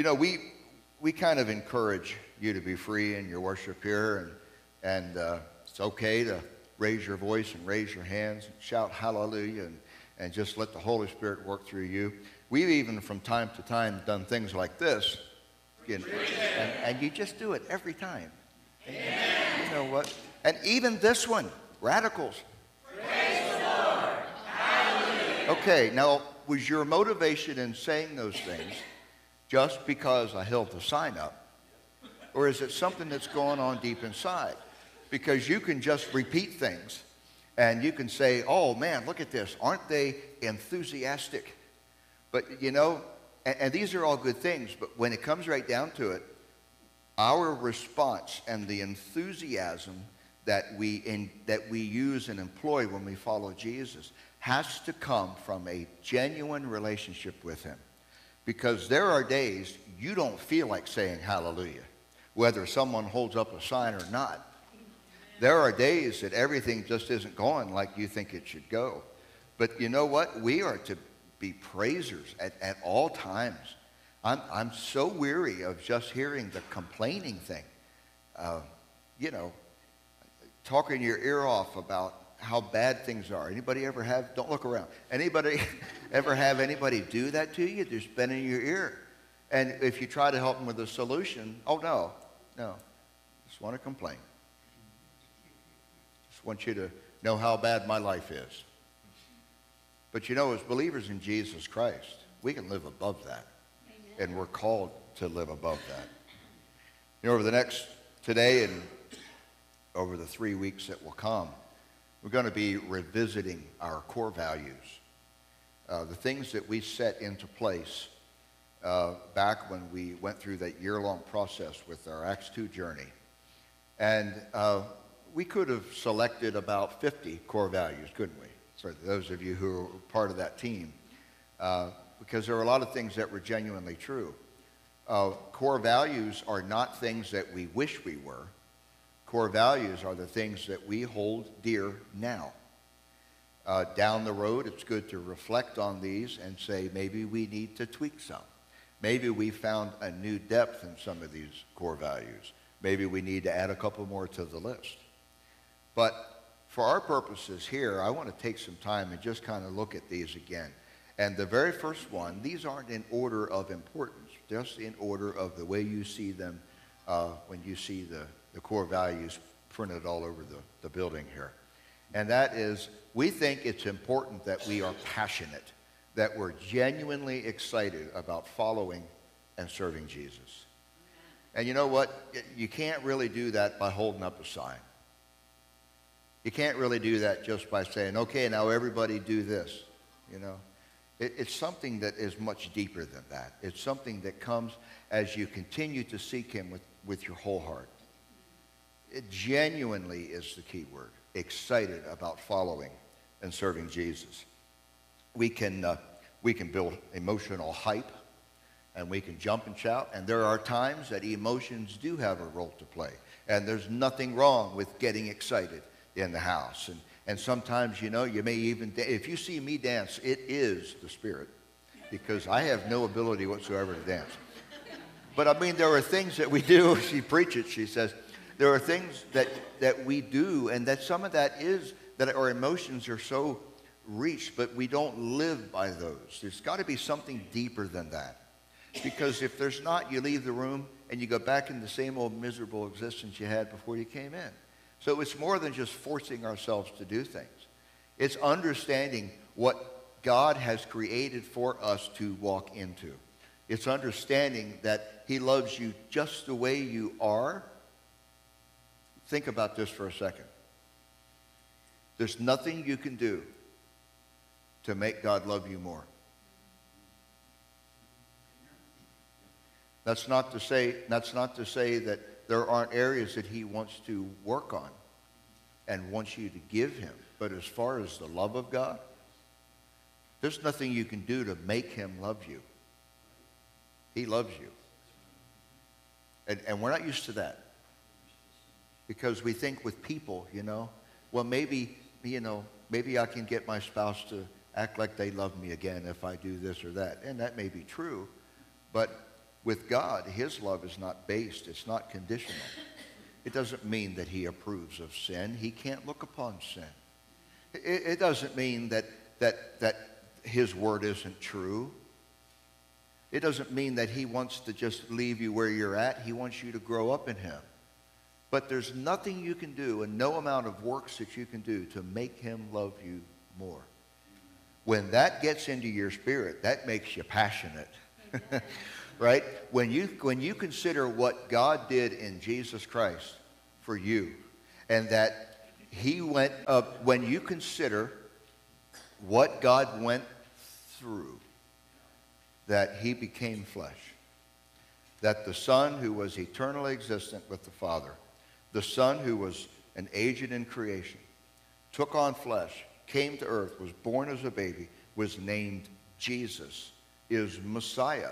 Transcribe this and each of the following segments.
You know, we, we kind of encourage you to be free in your worship here, and, and uh, it's okay to raise your voice and raise your hands and shout hallelujah and, and just let the Holy Spirit work through you. We've even from time to time done things like this, and, and, you just do it every time. You know what? And even this one, radicals. Okay, now, was your motivation in saying those things just because I held the sign up? Or is it something that's going on deep inside? Because you can just repeat things and you can say, oh man, look at this. Aren't they enthusiastic? But you know, and, and these are all good things, but when it comes right down to it, our response and the enthusiasm that we, in, that we use and employ when we follow Jesus has to come from a genuine relationship with Him. Because there are days you don't feel like saying hallelujah, whether someone holds up a sign or not. There are days that everything just isn't going like you think it should go. But you know what? We are to be praisers at, at all times. I'm, I'm so weary of just hearing the complaining thing. Uh, you know, talking your ear off about how bad things are. Anybody ever have, don't look around. Anybody ever have anybody do that to you? They're in your ear. And if you try to help them with a solution, oh no, no. Just want to complain. Just want you to know how bad my life is. But you know, as believers in Jesus Christ, we can live above that. Amen. And we're called to live above that. You know, over the next, today and over the three weeks that will come, we're going to be revisiting our core values, uh, the things that we set into place uh, back when we went through that year-long process with our Acts 2 journey. And uh, we could have selected about 50 core values, couldn't we? For those of you who are part of that team. Uh, because there are a lot of things that were genuinely true. Uh, core values are not things that we wish we were. Core values are the things that we hold dear now. Uh, down the road, it's good to reflect on these and say maybe we need to tweak some. Maybe we found a new depth in some of these core values. Maybe we need to add a couple more to the list. But for our purposes here, I want to take some time and just kind of look at these again. And the very first one, these aren't in order of importance, just in order of the way you see them uh, when you see the the core values printed all over the, the building here. And that is, we think it's important that we are passionate, that we're genuinely excited about following and serving Jesus. And you know what? You can't really do that by holding up a sign. You can't really do that just by saying, okay, now everybody do this. You know, it, it's something that is much deeper than that. It's something that comes as you continue to seek Him with, with your whole heart. It genuinely is the key word. Excited about following and serving Jesus. We can, uh, we can build emotional hype and we can jump and shout. And there are times that emotions do have a role to play. And there's nothing wrong with getting excited in the house. And, and sometimes, you know, you may even, if you see me dance, it is the Spirit because I have no ability whatsoever to dance. But I mean, there are things that we do. She preaches, she says, there are things that, that we do, and that some of that is that our emotions are so reached, but we don't live by those. There's got to be something deeper than that. Because if there's not, you leave the room and you go back in the same old miserable existence you had before you came in. So it's more than just forcing ourselves to do things. It's understanding what God has created for us to walk into. It's understanding that He loves you just the way you are Think about this for a second. There's nothing you can do to make God love you more. That's not to say, that's not to say that there aren't areas that he wants to work on and wants you to give him. But as far as the love of God, there's nothing you can do to make him love you. He loves you. And, and we're not used to that because we think with people, you know, well, maybe, you know, maybe I can get my spouse to act like they love me again if I do this or that. And that may be true. But with God, his love is not based, it's not conditional. It doesn't mean that he approves of sin. He can't look upon sin. It, it doesn't mean that, that, that his word isn't true. It doesn't mean that he wants to just leave you where you're at. He wants you to grow up in him. But there's nothing you can do and no amount of works that you can do to make him love you more. When that gets into your spirit, that makes you passionate. right? When you, when you consider what God did in Jesus Christ for you, and that he went up, when you consider what God went through, that he became flesh, that the Son who was eternally existent with the Father, the Son who was an agent in creation, took on flesh, came to earth, was born as a baby, was named Jesus, is Messiah.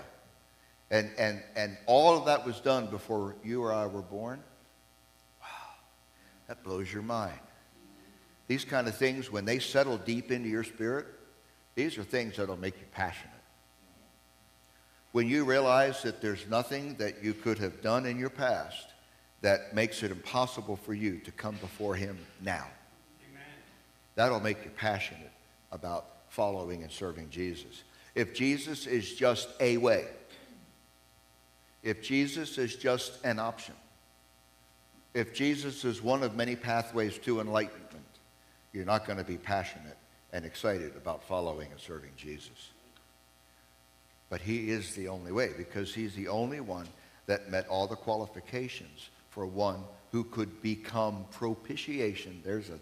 And, and, and all of that was done before you or I were born. Wow, that blows your mind. These kind of things, when they settle deep into your spirit, these are things that'll make you passionate. When you realize that there's nothing that you could have done in your past that makes it impossible for you to come before him now. Amen. That'll make you passionate about following and serving Jesus. If Jesus is just a way, if Jesus is just an option, if Jesus is one of many pathways to enlightenment, you're not going to be passionate and excited about following and serving Jesus. But he is the only way because he's the only one that met all the qualifications for one who could become propitiation. There's a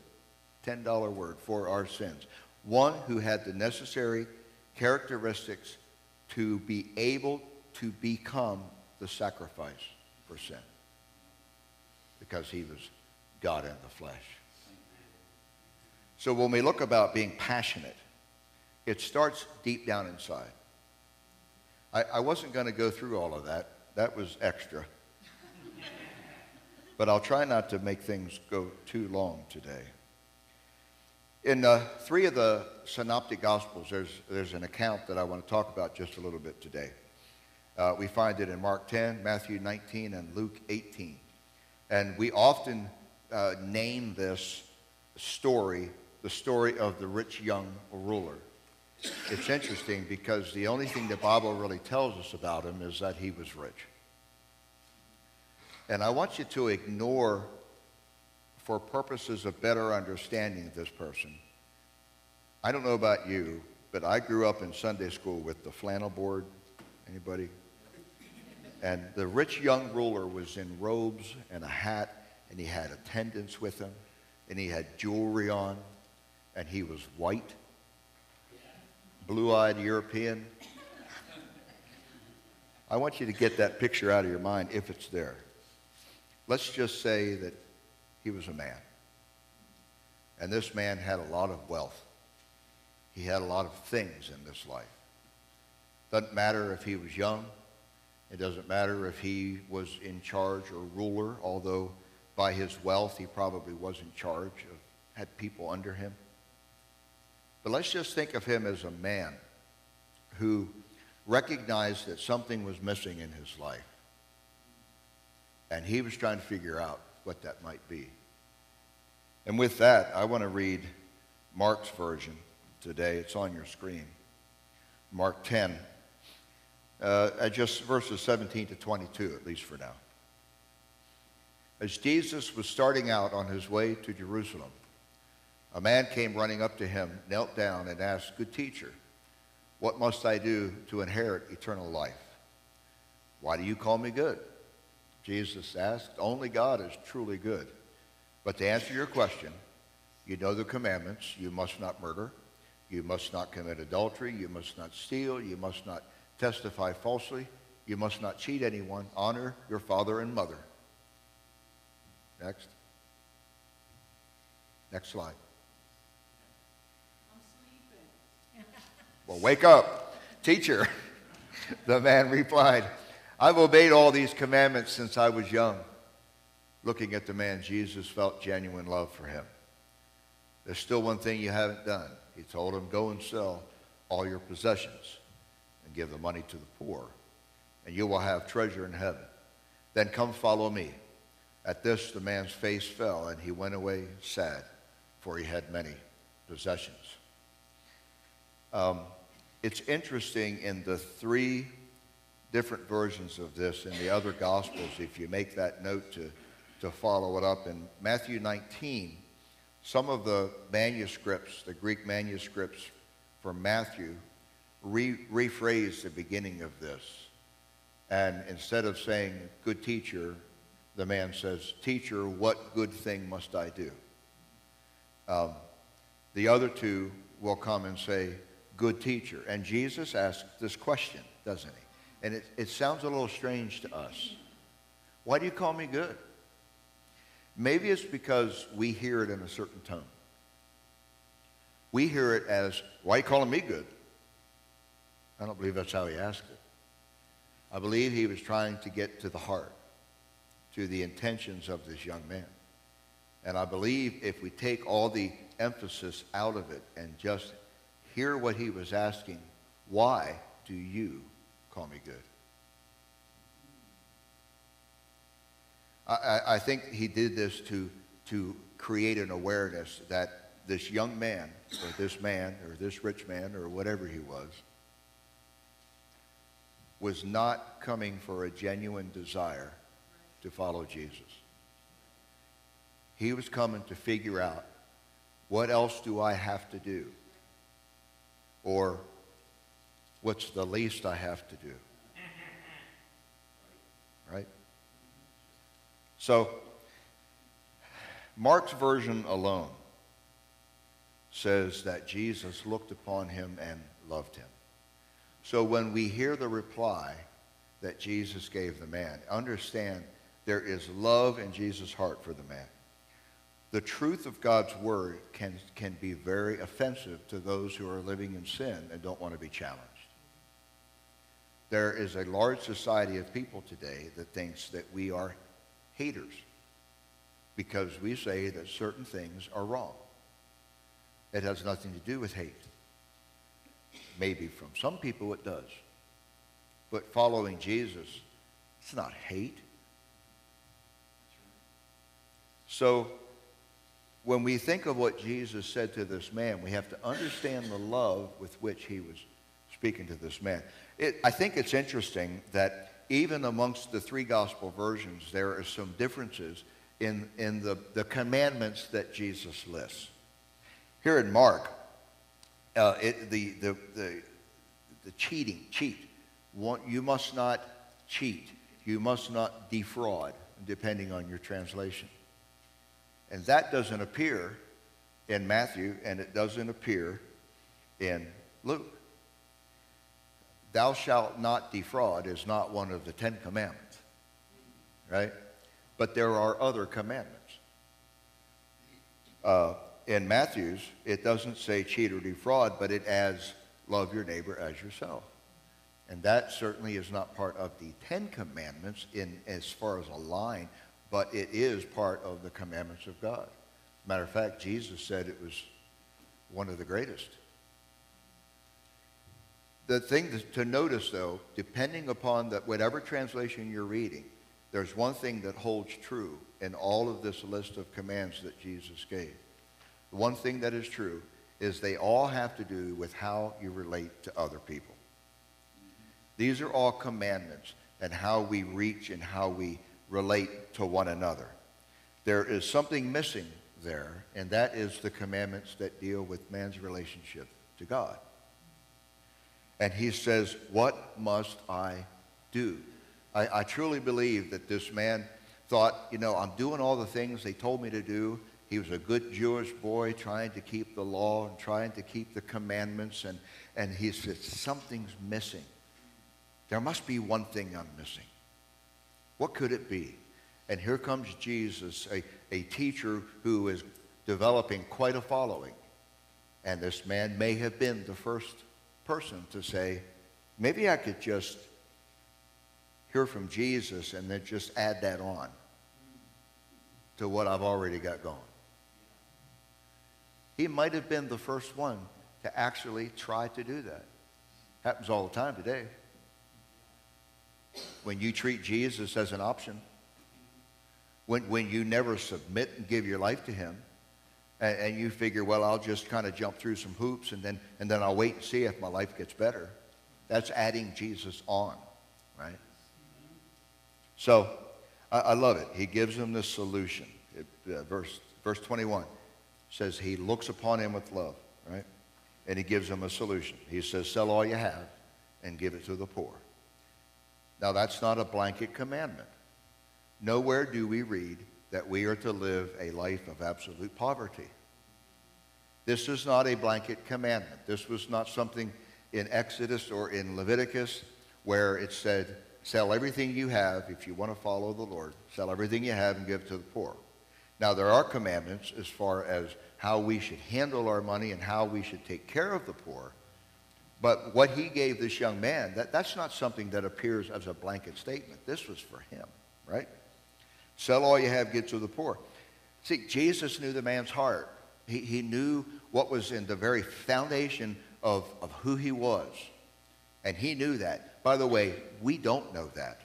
$10 word for our sins. One who had the necessary characteristics to be able to become the sacrifice for sin because he was God in the flesh. So when we look about being passionate, it starts deep down inside. I, I wasn't going to go through all of that. That was extra. But I'll try not to make things go too long today. In uh, three of the synoptic gospels, there's, there's an account that I want to talk about just a little bit today. Uh, we find it in Mark 10, Matthew 19, and Luke 18. And we often uh, name this story the story of the rich young ruler. It's interesting because the only thing the Bible really tells us about him is that he was rich. And I want you to ignore, for purposes of better understanding of this person, I don't know about you, but I grew up in Sunday school with the flannel board. Anybody? And the rich young ruler was in robes and a hat, and he had attendants with him, and he had jewelry on, and he was white, blue eyed European. I want you to get that picture out of your mind if it's there. Let's just say that he was a man. And this man had a lot of wealth. He had a lot of things in this life. Doesn't matter if he was young, it doesn't matter if he was in charge or ruler, although by his wealth he probably was in charge of, had people under him. But let's just think of him as a man who recognized that something was missing in his life. And he was trying to figure out what that might be. And with that, I want to read Mark's version today. It's on your screen. Mark 10, uh, just verses 17 to 22, at least for now. As Jesus was starting out on his way to Jerusalem, a man came running up to him, knelt down, and asked, Good teacher, what must I do to inherit eternal life? Why do you call me good? Jesus asked, Only God is truly good. But to answer your question, you know the commandments. You must not murder. You must not commit adultery. You must not steal. You must not testify falsely. You must not cheat anyone. Honor your father and mother. Next. Next slide. well, wake up, teacher. the man replied, I've obeyed all these commandments since I was young. Looking at the man, Jesus felt genuine love for him. There's still one thing you haven't done. He told him, Go and sell all your possessions and give the money to the poor, and you will have treasure in heaven. Then come follow me. At this, the man's face fell, and he went away sad, for he had many possessions. Um, it's interesting in the three different versions of this in the other Gospels, if you make that note to, to follow it up. In Matthew 19, some of the manuscripts, the Greek manuscripts for Matthew, re- rephrase the beginning of this. And instead of saying, good teacher, the man says, Teacher, what good thing must I do? Um, the other two will come and say, Good teacher. And Jesus asks this question, doesn't he? And it, it sounds a little strange to us. Why do you call me good? Maybe it's because we hear it in a certain tone. We hear it as, why are you calling me good? I don't believe that's how he asked it. I believe he was trying to get to the heart, to the intentions of this young man. And I believe if we take all the emphasis out of it and just hear what he was asking, why do you call me good? I, I think he did this to, to create an awareness that this young man, or this man, or this rich man, or whatever he was, was not coming for a genuine desire to follow Jesus. He was coming to figure out what else do I have to do? Or what's the least I have to do? Right? So, Mark's version alone says that Jesus looked upon him and loved him. So when we hear the reply that Jesus gave the man, understand there is love in Jesus' heart for the man. The truth of God's word can, can be very offensive to those who are living in sin and don't want to be challenged. There is a large society of people today that thinks that we are haters because we say that certain things are wrong. It has nothing to do with hate. Maybe from some people it does. But following Jesus, it's not hate. So when we think of what Jesus said to this man, we have to understand the love with which he was speaking to this man. It, I think it's interesting that even amongst the three gospel versions, there are some differences in, in the, the commandments that Jesus lists. Here in Mark, uh, it, the, the, the, the cheating, cheat, you must not cheat. You must not defraud, depending on your translation. And that doesn't appear in Matthew, and it doesn't appear in Luke thou shalt not defraud is not one of the Ten Commandments, right? But there are other commandments. Uh, in Matthew's, it doesn't say cheat or defraud, but it adds love your neighbor as yourself. And that certainly is not part of the Ten Commandments in as far as a line, but it is part of the commandments of God. Matter of fact, Jesus said it was one of the greatest the thing to notice, though, depending upon the, whatever translation you're reading, there's one thing that holds true in all of this list of commands that Jesus gave. The one thing that is true is they all have to do with how you relate to other people. These are all commandments and how we reach and how we relate to one another. There is something missing there, and that is the commandments that deal with man's relationship to God. And he says, What must I do? I, I, truly believe that this man thought, you know, I'm doing all the things they told me to do. He was a good Jewish boy trying to keep the law and trying to keep the commandments. And, and he said, Something's missing. There must be one thing I'm missing. What could it be? And here comes Jesus, a, a teacher who is developing quite a following. And this man may have been the first person to say, maybe I could just hear from Jesus and then just add that on to what I've already got going. He might have been the first one to actually try to do that. Happens all the time today. when you treat Jesus as an option, when, when you never submit and give your life to him, and, and you figure, well, I'll just kind of jump through some hoops and then, and then I'll wait and see if my life gets better. That's adding Jesus on, right? So I, I love it. He gives them the solution. It, uh, verse, verse 21 says he looks upon him with love, right? And he gives him a solution. He says, sell all you have and give it to the poor. Now, that's not a blanket commandment. Nowhere do we read that we are to live a life of absolute poverty. This is not a blanket commandment. This was not something in Exodus or in Leviticus where it said, sell everything you have if you want to follow the Lord. Sell everything you have and give to the poor. Now, there are commandments as far as how we should handle our money and how we should take care of the poor. But what he gave this young man, that, that's not something that appears as a blanket statement. This was for him, right? Sell all you have, give to the poor. See, Jesus knew the man's heart. He, he knew what was in the very foundation of, of who he was. And he knew that. By the way, we don't know that.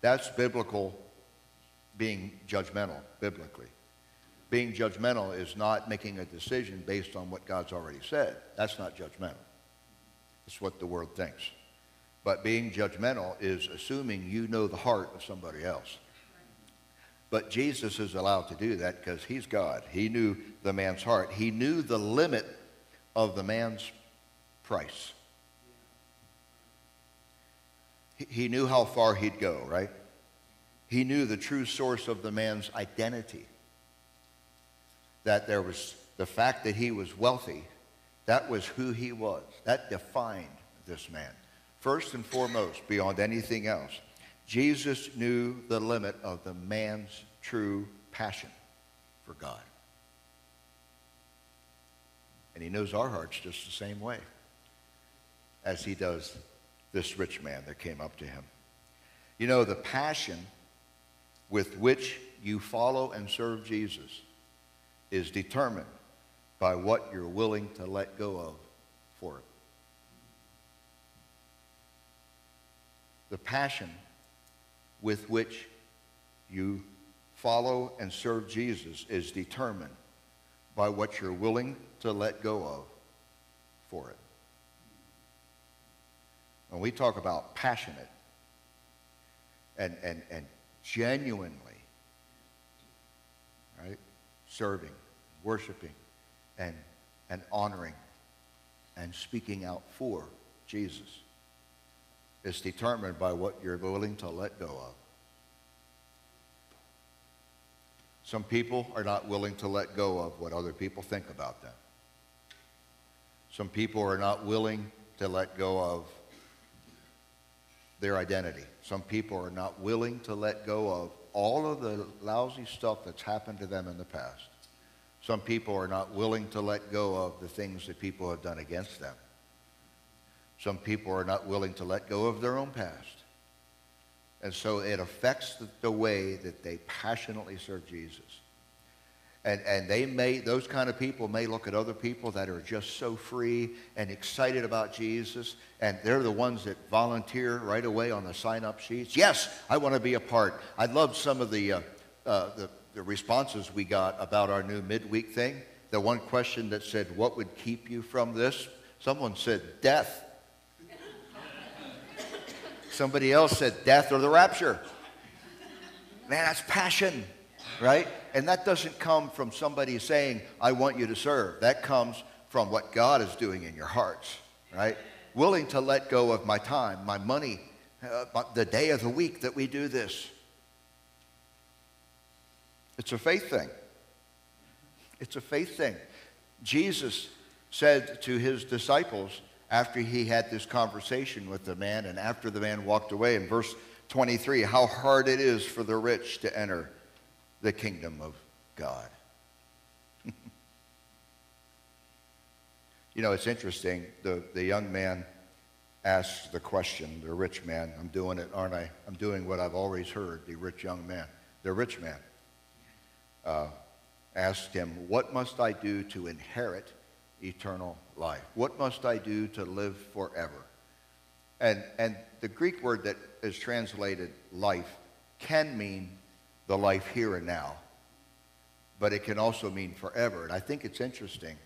That's biblical being judgmental, biblically. Being judgmental is not making a decision based on what God's already said. That's not judgmental. It's what the world thinks. But being judgmental is assuming you know the heart of somebody else. But Jesus is allowed to do that because he's God. He knew the man's heart. He knew the limit of the man's price. He knew how far he'd go, right? He knew the true source of the man's identity. That there was the fact that he was wealthy, that was who he was. That defined this man. First and foremost, beyond anything else, Jesus knew the limit of the man's true passion for God. And he knows our hearts just the same way as he does this rich man that came up to him. You know, the passion with which you follow and serve Jesus is determined by what you're willing to let go of for it. The passion with which you follow and serve Jesus is determined by what you're willing to let go of for it. When we talk about passionate and, and, and genuinely, right, serving, worshiping, and, and honoring and speaking out for Jesus is determined by what you're willing to let go of. Some people are not willing to let go of what other people think about them. Some people are not willing to let go of their identity. Some people are not willing to let go of all of the lousy stuff that's happened to them in the past. Some people are not willing to let go of the things that people have done against them. Some people are not willing to let go of their own past. And so it affects the, the way that they passionately serve Jesus. And, and they may, those kind of people may look at other people that are just so free and excited about Jesus, and they're the ones that volunteer right away on the sign up sheets. Yes, I want to be a part. I love some of the, uh, uh, the, the responses we got about our new midweek thing. The one question that said, What would keep you from this? Someone said, Death. Somebody else said death or the rapture. Man, that's passion, right? And that doesn't come from somebody saying, I want you to serve. That comes from what God is doing in your hearts, right? Willing to let go of my time, my money, uh, the day of the week that we do this. It's a faith thing. It's a faith thing. Jesus said to his disciples, after he had this conversation with the man and after the man walked away in verse 23 how hard it is for the rich to enter the kingdom of God. you know, it's interesting. The, the young man asks the question, the rich man, I'm doing it, aren't I? I'm doing what I've always heard, the rich young man. The rich man uh, asked him, What must I do to inherit eternal life? What must I do to live forever? And, and the Greek word that is translated life can mean the life here and now, but it can also mean forever. And I think it's interesting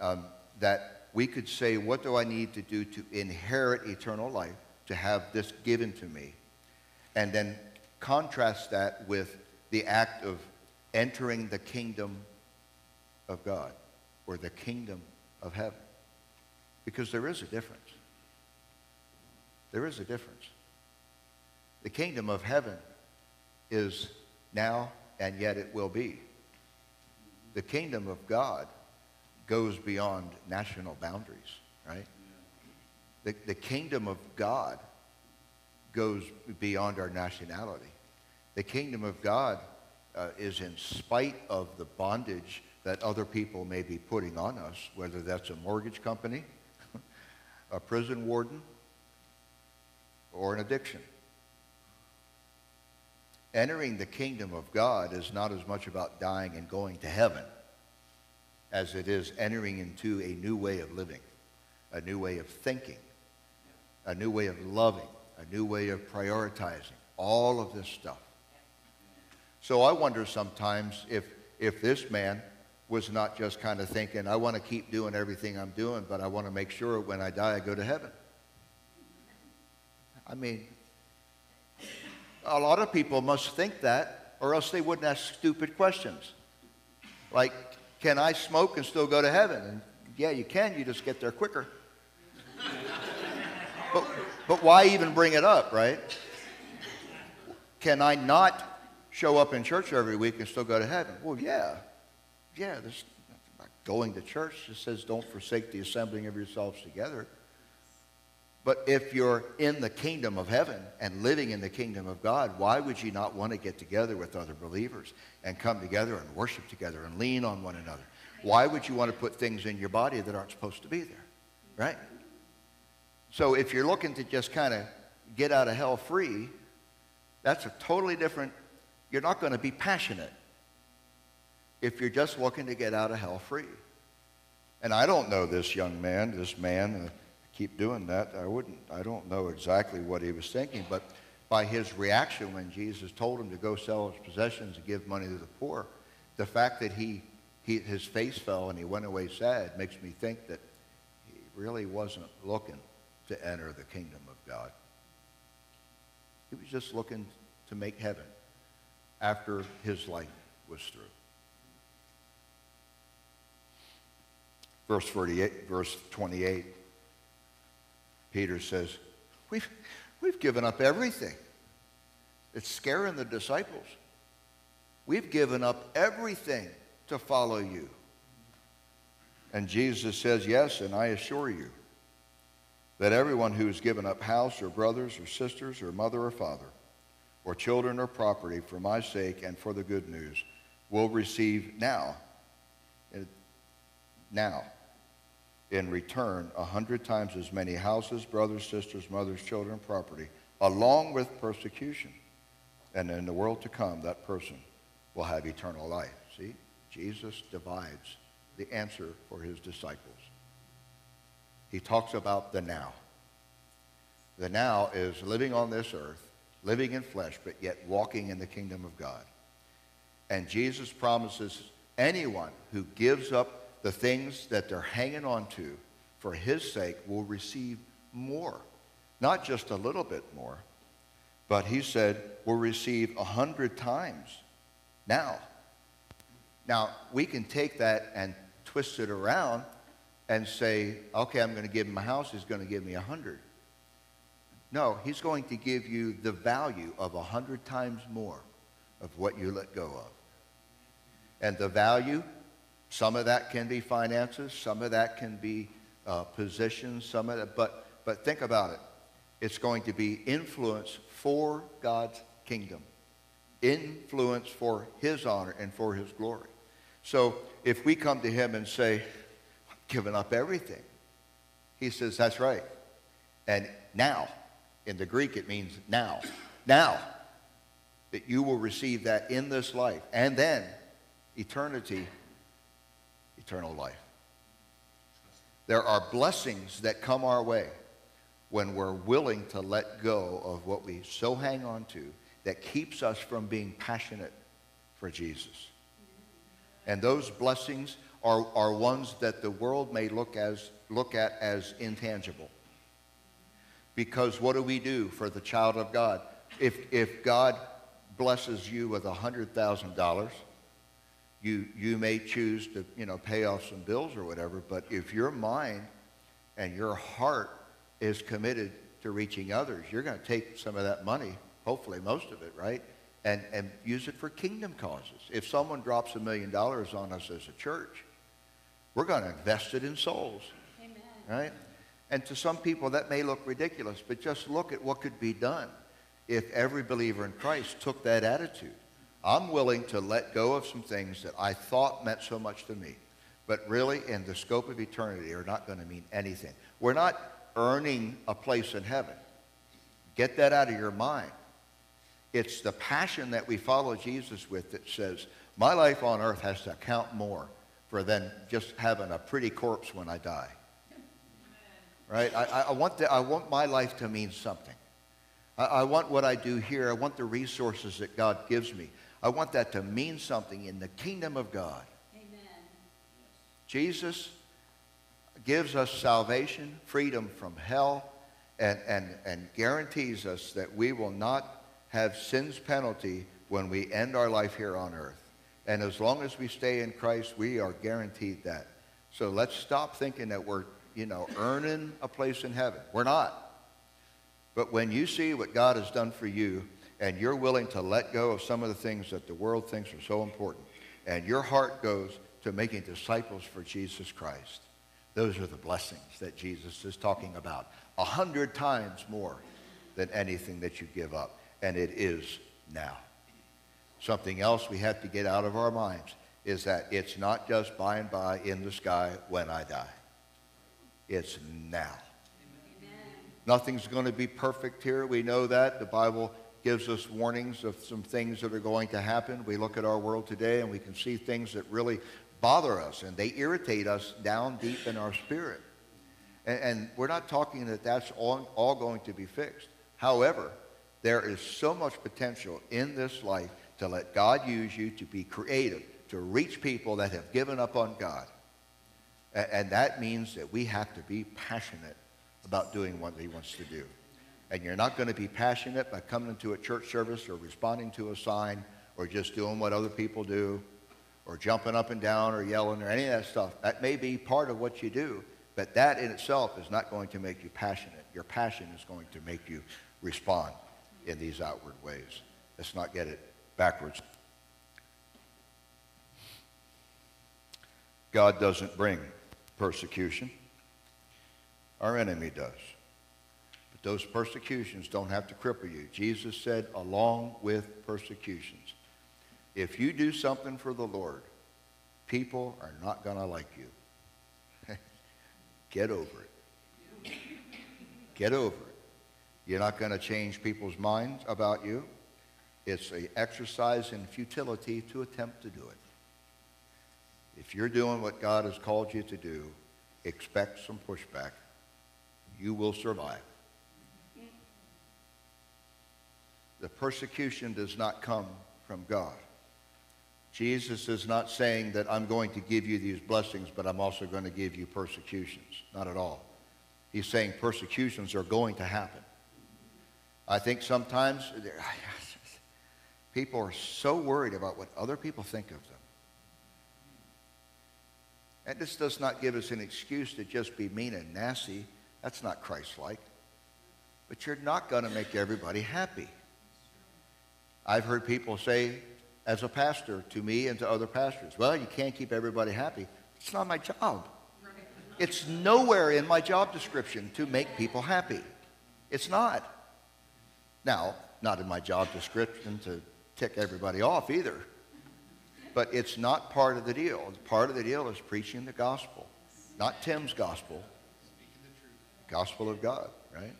um, that we could say, What do I need to do to inherit eternal life, to have this given to me? And then contrast that with the act of entering the kingdom of God or the kingdom of heaven. Because there is a difference. There is a difference. The kingdom of heaven is now and yet it will be. The kingdom of God goes beyond national boundaries, right? The, the kingdom of God goes beyond our nationality. The kingdom of God uh, is in spite of the bondage that other people may be putting on us, whether that's a mortgage company, a prison warden, or an addiction. Entering the kingdom of God is not as much about dying and going to heaven as it is entering into a new way of living, a new way of thinking, a new way of loving, a new way of prioritizing, all of this stuff. So I wonder sometimes if, if this man was not just kind of thinking, I want to keep doing everything I'm doing, but I want to make sure when I die I go to heaven. I mean, a lot of people must think that, or else they wouldn't ask stupid questions. Like, can I smoke and still go to heaven? And yeah, you can, you just get there quicker. but, but why even bring it up, right? Can I not show up in church every week and still go to heaven? Well, yeah. Yeah, this going to church. It says don't forsake the assembling of yourselves together. But if you're in the kingdom of heaven and living in the kingdom of God, why would you not want to get together with other believers and come together and worship together and lean on one another? Why would you want to put things in your body that aren't supposed to be there? Right? So if you're looking to just kind of get out of hell free, that's a totally different, you're not going to be passionate if you're just looking to get out of hell free. And I don't know this young man, this man. Uh, keep doing that. I wouldn't, I don't know exactly what he was thinking, but by his reaction when Jesus told him to go sell his possessions and give money to the poor, the fact that he, he his face fell and he went away sad makes me think that he really wasn't looking to enter the kingdom of God. He was just looking to make heaven after his life was through. Verse 48, verse 28. Peter says, We've, we've given up everything. It's scaring the disciples. We've given up everything to follow you. And Jesus says, Yes, and I assure you that everyone who has given up house or brothers or sisters or mother or father or children or property for my sake and for the good news will receive now, now, in return a hundred times as many houses, brothers, sisters, mothers, children, property, along with persecution. And in the world to come, that person will have eternal life. See, Jesus divides the answer for his disciples. He talks about the now. The now is living on this earth, living in flesh, but yet walking in the kingdom of God. And Jesus promises anyone who gives up the things that they're hanging on to for his sake will receive more. Not just a little bit more, but he said will receive a hundred times now. Now, we can take that and twist it around and say, okay, I'm going to give him a house, he's going to give me a hundred. No, he's going to give you the value of a hundred times more of what you let go of. And the value some of that can be finances, some of that can be uh, positions, some of that, but, but think about it. It's going to be influence for God's kingdom, influence for His honor and for His glory. So if we come to Him and say, i'm giving up everything, He says, that's right. And now, in the Greek, it means now. Now, that you will receive that in this life. And then, eternity eternal life. There are blessings that come our way when we're willing to let go of what we so hang on to that keeps us from being passionate for Jesus. And those blessings are, are ones that the world may look, as, look at as intangible. Because what do we do for the child of God? If, if God blesses you with $100,000, you, you may choose to, you know, pay off some bills or whatever, but if your mind and your heart is committed to reaching others, you're going to take some of that money, hopefully most of it, right? And, and use it for kingdom causes. If someone drops a million dollars on us as a church, we're going to invest it in souls. Amen. Right? And to some people that may look ridiculous, but just look at what could be done if every believer in Christ took that attitude. I'm willing to let go of some things that I thought meant so much to me, but really in the scope of eternity are not going to mean anything. We're not earning a place in heaven. Get that out of your mind. It's the passion that we follow Jesus with that says, my life on earth has to count more for than just having a pretty corpse when I die. Right? I, I, want, the, I want my life to mean something. I, I want what I do here. I want the resources that God gives me. I want that to mean something in the kingdom of God. Amen. Jesus gives us salvation, freedom from hell, and, and, and guarantees us that we will not have sin's penalty when we end our life here on earth. And as long as we stay in Christ, we are guaranteed that. So let's stop thinking that we're, you know, earning a place in heaven. We're not. But when you see what God has done for you, and you're willing to let go of some of the things that the world thinks are so important, and your heart goes to making disciples for Jesus Christ, those are the blessings that Jesus is talking about. A hundred times more than anything that you give up. And it is now. Something else we have to get out of our minds is that it's not just by and by in the sky when I die. It's now. Amen. Nothing's going to be perfect here. We know that. The Bible gives us warnings of some things that are going to happen. We look at our world today and we can see things that really bother us and they irritate us down deep in our spirit. And, and we're not talking that that's all, all going to be fixed. However, there is so much potential in this life to let God use you to be creative, to reach people that have given up on God. And, and that means that we have to be passionate about doing what he wants to do. And you're not going to be passionate by coming to a church service or responding to a sign or just doing what other people do or jumping up and down or yelling or any of that stuff. That may be part of what you do, but that in itself is not going to make you passionate. Your passion is going to make you respond in these outward ways. Let's not get it backwards. God doesn't bring persecution. Our enemy does. Those persecutions don't have to cripple you. Jesus said, along with persecutions. If you do something for the Lord, people are not going to like you. Get over it. Get over it. You're not going to change people's minds about you. It's an exercise in futility to attempt to do it. If you're doing what God has called you to do, expect some pushback. You will survive. The persecution does not come from God. Jesus is not saying that I'm going to give you these blessings, but I'm also going to give you persecutions. Not at all. He's saying persecutions are going to happen. I think sometimes people are so worried about what other people think of them. And this does not give us an excuse to just be mean and nasty. That's not Christ-like. But you're not going to make everybody happy. I've heard people say, as a pastor to me and to other pastors. Well, you can't keep everybody happy. It's not my job. It's nowhere in my job description to make people happy. It's not. Now, not in my job description to tick everybody off either. But it's not part of the deal. Part of the deal is preaching the gospel, not Tim's gospel. Gospel of God, right?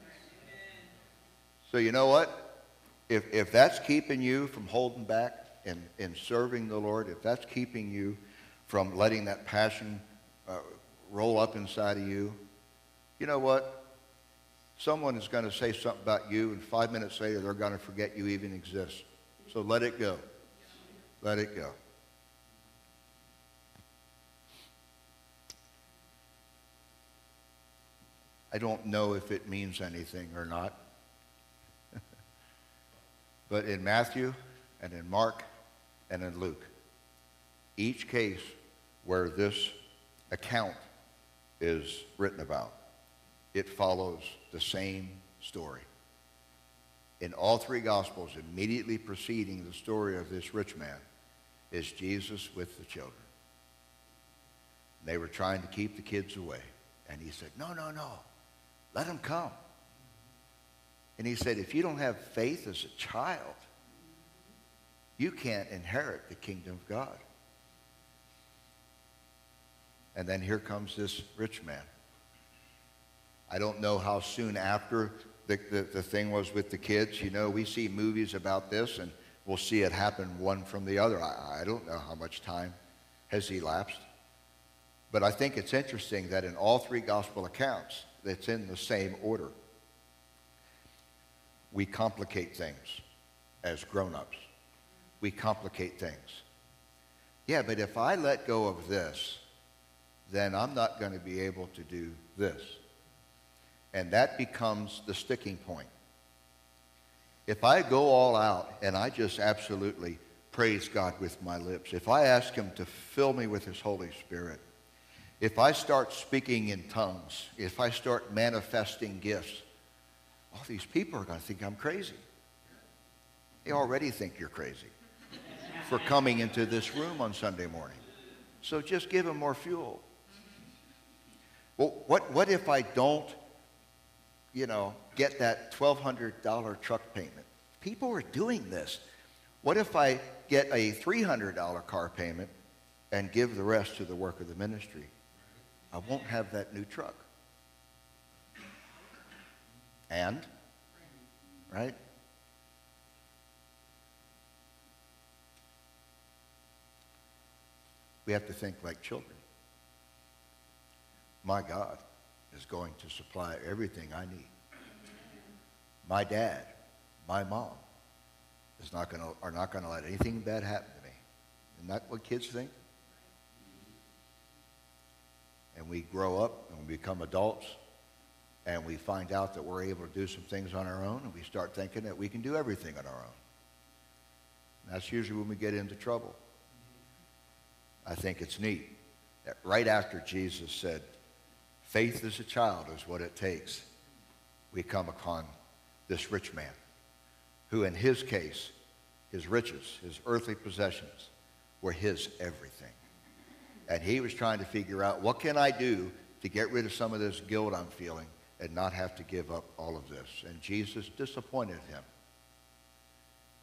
So you know what? If, if that's keeping you from holding back, and, in serving the Lord, if that's keeping you from letting that passion uh, roll up inside of you, you know what? someone is going to say something about you, and five minutes later, they're going to forget you even exist. So let it go. Let it go. I don't know if it means anything or not. But in Matthew and in Mark and in Luke, each case where this account is written about, it follows the same story. In all three Gospels, immediately preceding the story of this rich man, is Jesus with the children. They were trying to keep the kids away. And he said, No, no, no. Let them come. And he said, If you don't have faith as a child, you can't inherit the kingdom of God. And then here comes this rich man. I don't know how soon after the, the, the, thing was with the kids. You know, we see movies about this and we'll see it happen one from the other. I, I don't know how much time has elapsed. But I think it's interesting that in all three gospel accounts, it's in the same order. We complicate things as grown-ups. We complicate things. Yeah, but if I let go of this, then I'm not going to be able to do this. And that becomes the sticking point. If I go all out and I just absolutely praise God with my lips, if I ask Him to fill me with His Holy Spirit, if I start speaking in tongues, if I start manifesting gifts, all these people are going to think I'm crazy. They already think you're crazy for coming into this room on Sunday morning. So just give them more fuel. Well, what, what if I don't, you know, get that $1,200 truck payment? People are doing this. What if I get a $300 car payment and give the rest to the work of the ministry? I won't have that new truck. And, right? We have to think like children. My God is going to supply everything I need. My dad, my mom, is not going to, are not going to let anything bad happen to me. Isn't that what kids think? and we grow up and we become adults and we find out that we're able to do some things on our own and we start thinking that we can do everything on our own. And that's usually when we get into trouble. I think it's neat that right after Jesus said, faith as a child is what it takes, we come upon this rich man who in his case, his riches, his earthly possessions were his everything. And he was trying to figure out what can I do to get rid of some of this guilt I'm feeling and not have to give up all of this. And Jesus disappointed him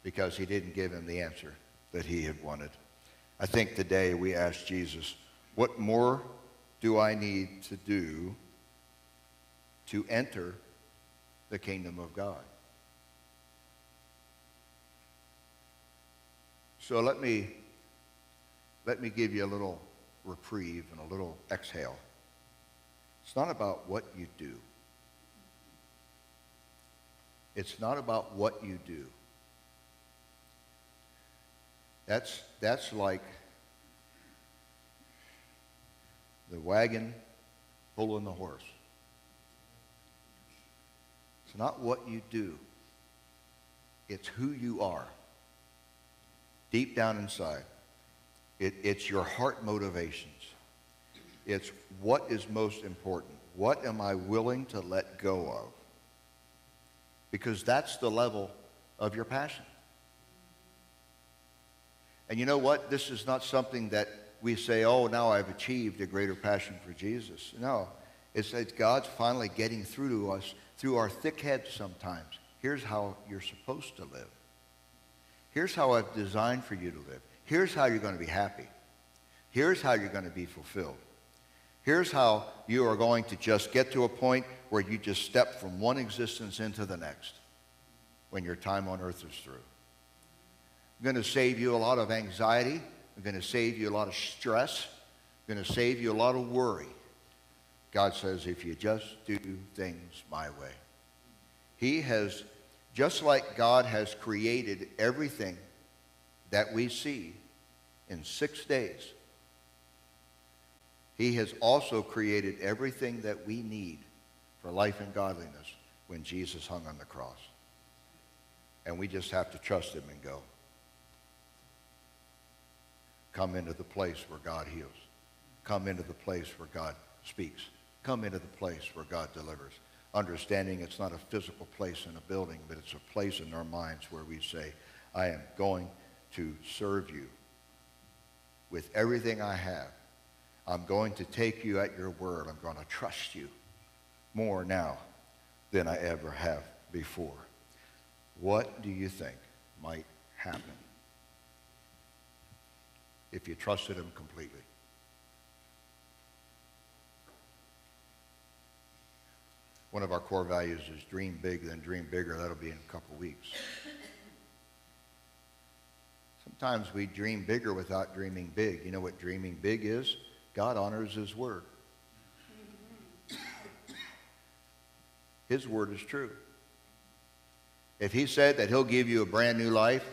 because he didn't give him the answer that he had wanted. I think today we ask Jesus, what more do I need to do to enter the kingdom of God? So let me, let me give you a little reprieve and a little exhale. It's not about what you do. It's not about what you do. That's, that's like the wagon pulling the horse. It's not what you do. It's who you are. Deep down inside. It, it's your heart motivations. It's what is most important. What am I willing to let go of? Because that's the level of your passion. And you know what? This is not something that we say, oh, now I've achieved a greater passion for Jesus. No. It's that God's finally getting through to us through our thick heads sometimes. Here's how you're supposed to live. Here's how I've designed for you to live. Here's how you're going to be happy. Here's how you're going to be fulfilled. Here's how you are going to just get to a point where you just step from one existence into the next when your time on earth is through. I'm going to save you a lot of anxiety. I'm going to save you a lot of stress. I'm going to save you a lot of worry. God says, if you just do things my way, He has, just like God has created everything that we see in six days, He has also created everything that we need for life and godliness when Jesus hung on the cross. And we just have to trust Him and go. Come into the place where God heals. Come into the place where God speaks. Come into the place where God delivers. Understanding it's not a physical place in a building, but it's a place in our minds where we say, I am going to serve you with everything I have. I'm going to take you at your word. I'm going to trust you more now than I ever have before. What do you think might happen if you trusted him completely? One of our core values is dream big, then dream bigger. That'll be in a couple weeks. Sometimes we dream bigger without dreaming big. You know what dreaming big is? God honors his word. His word is true. If he said that he'll give you a brand new life,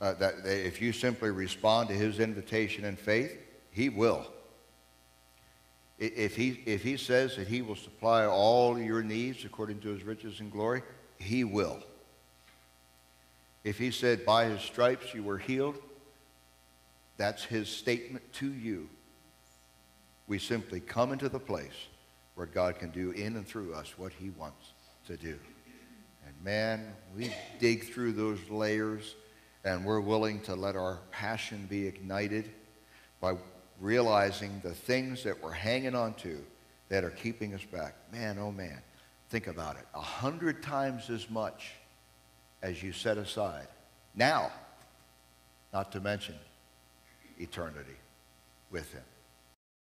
uh, that, that if you simply respond to his invitation in faith, he will. If he, if he says that he will supply all your needs according to his riches and glory, he will. If he said, by his stripes you were healed, that's his statement to you. We simply come into the place where God can do in and through us what he wants to do. And man, we dig through those layers and we're willing to let our passion be ignited by realizing the things that we're hanging on to that are keeping us back. Man, oh man, think about it. A hundred times as much as you set aside now, not to mention eternity with him.